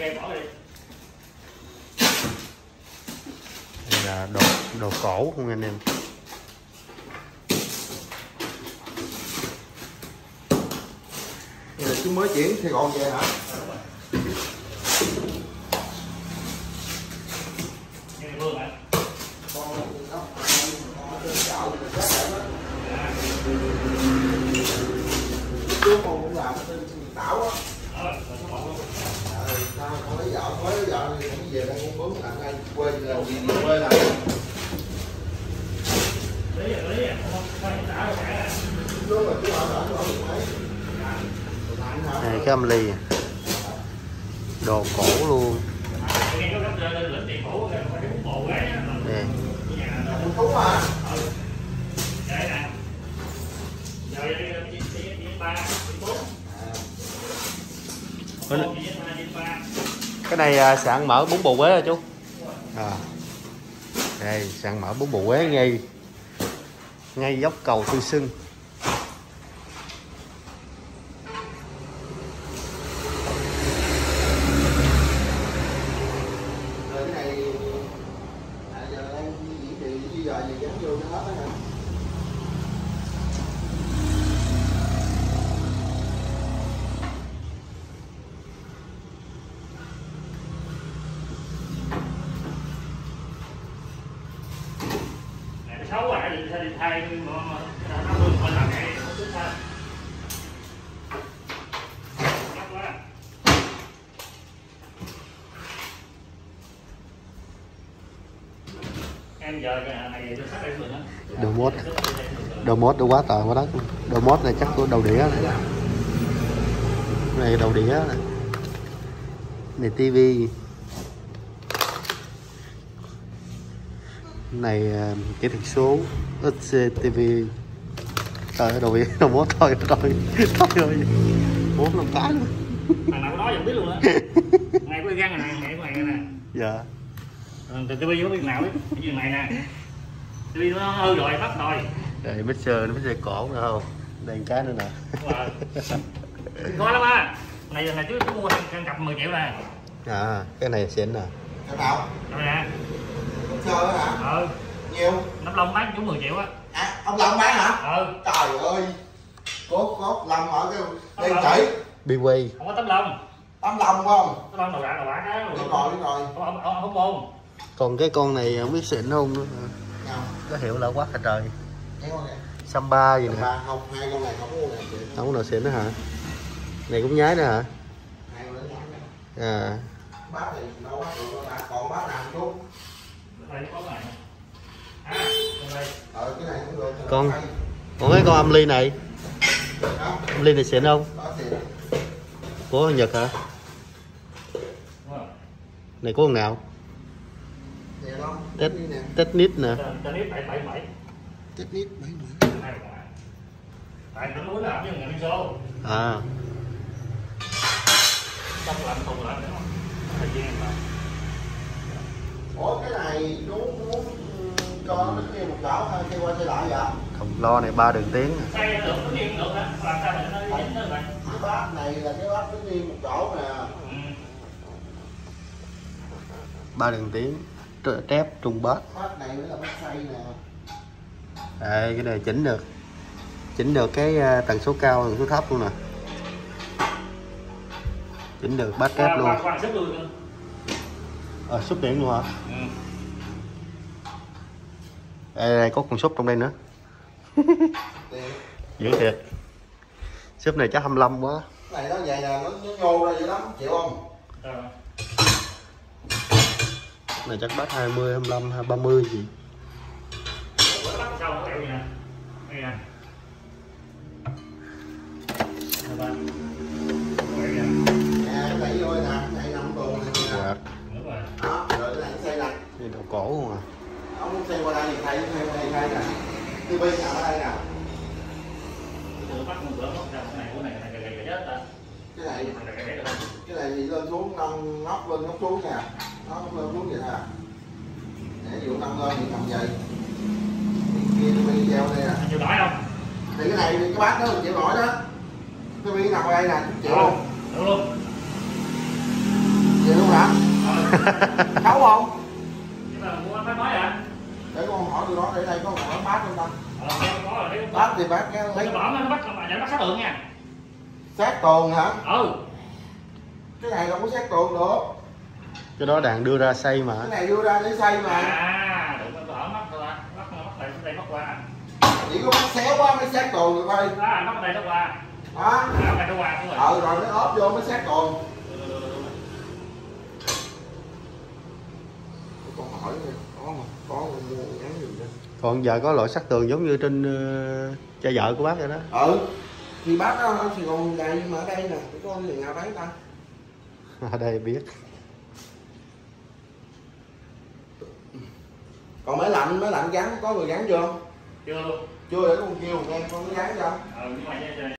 cây bỏ đi đây là đồ đồ cổ không anh em Vậy là chú mới chuyển Sài Gòn về hả Con nó con trên chợ rồi chết rồi đó. Chú con cũng làm ở trên Tảo á. Đó, rồi bỏ luôn. Ờ, lấy vợ, mới lấy vợ thì cũng về đây cũng bướm là gì quê là rồi lý rồi không phải trả rồi cả chú mà chú ở ở mấy cái âm ly. Đồ cổ luôn. Nè cái này à, sạn mở bún bù quế rồi chú à. đây sạn mở bún bù quế ngay ngay dốc cầu Tư Sưng Rồi cái này à, giờ đang diễn thì di dời gì gắn vô nó hết á hả? Này, xấu quá thì thay đi thay mà mà cái quá. em giờ cái này tôi sắp đây rồi đồ mốt. Đồ mốt, đồ quá tờ quá đất. Đồ mốt này chắc của đầu đĩa này. Này đầu đĩa này. Này tivi này à, kỹ thuật số XCTV trời ơi, đồ đồ mốt thôi thôi thôi thôi. Bốn năm cái luôn. Thằng nào có nói vẫn biết luôn á. Ngày có găng này ngày của mày nè. Dạ. Từ tivi có biết nào biết cái gì này nè. Tivi nó hư rồi bắt rồi. Đây mixer nó mixer cổ nữa không? Đây cái nữa nè. Rồi. ngon lắm á. Này này chứ tôi mua thằng cặp 10 triệu nè. À cái này xịn nè. Cái nào? rồi nè? Ừ Nhiều. nắp lông bán chú 10 triệu á À, ông Long bán hả? ừ Trời ơi. Cốt cốt Long ở cái đen Long. chỉ. BW không có tấm lông Tấm Long phải không? tấm lông đầu đạn đầu bả cái Biết rồi, biết rồi. ông ông ông không môn còn cái con này không biết xịn không nữa Nào, có hiệu là quá trời này. Samba gì nè không, hai con này không có con này. chị. không có nào xịn nữa hả này cũng nhái nữa hả à Bát này đâu còn bát nào chú? đây có này à con đây. Ờ, cái này cũng được. Con. Còn cái con âm ly này. Âm ly này xịn không? Của nhật hả? Này của con nào? Tết nè. tết nít nè. Bảy bảy bảy. Tết nít liên xô à trong làm thùng lại nữa thời gian mà Ủa cái này chú muốn cho nó kia một chỗ thôi, khi qua xe lại vậy? không lo này ba đường tiếng xây được nó điện được á làm sao để nó dính nó vậy Cái bát này là cái bát nó nghiêng một chỗ nè. ừ. ba đường tiếng Tr- trép trung bát Bát này mới là bát xay nè. đây cái này chỉnh được chỉnh được cái à, tần số cao tần số thấp luôn nè chỉnh được bát kép qua luôn ờ xúc điện luôn hả? Ừ. đây, đây có con súp trong đây nữa. Dữ thiệt. Súp này chắc 25 quá. Cái này nó vậy nè, nó, nó nhô ra vậy lắm, chịu không? Rồi. này chắc bát 20 25 hay 30 gì. Bắt nè. Đây nè Rồi ba. Quẹo gì nè. Nè, cái này vô nè, cái này nằm tù này nè. quạt Đúng rồi. Đó, rồi cái này cái đầu cổ không à Ông xây qua đây thì thay, thay qua đây thay nè. TV nằm ở đây nè. Cái này cái này cái này chết ta Cái này, cái này cái này cái này cái này thì lên xuống nâng ngóc lên ngóc xuống nè. Nó không lên xuống vậy nè. Để ví dụ nâng lên thì nằm vậy. Cái kia TV treo đây nè. chịu nổi không Thì cái này thì cái bát đó là chịu nổi đó. TV nằm ở đây nè, chịu không? được luôn vậy luôn hả xấu không nhưng mà mua máy mới à để con hỏi tôi đó để đây có một cái bát không ta? Ờ, rồi, bát thì bát cái Cái lấy bỏng nó bắt mà nhận bắt sát tượng nha. Sát tường hả? Ừ. Cái này đâu có sát tường được. Cái đó đàn đưa ra xây mà. Cái này đưa ra để xây mà. À đụng cái bỏng mắt rồi mắt mắt đây đây mắt qua. Chỉ có mắt xéo quá mới sát tường được thôi. À mắt đây nó qua. Đó à đây nó qua đúng rồi. Ờ rồi nó ốp vô mới sát tường con hỏi đi, có mà có mua nhắn gì đó còn giờ có loại sắt tường giống như trên uh, cha vợ của bác vậy đó. Ừ thì bác đó ở Sài Gòn vậy mà ở đây nè cái con gì nào bán ta. Ở đây biết. Còn máy lạnh máy lạnh gắn có người gắn chưa chưa luôn. Chưa để con kêu nghe con gắn cho ừ nhưng mà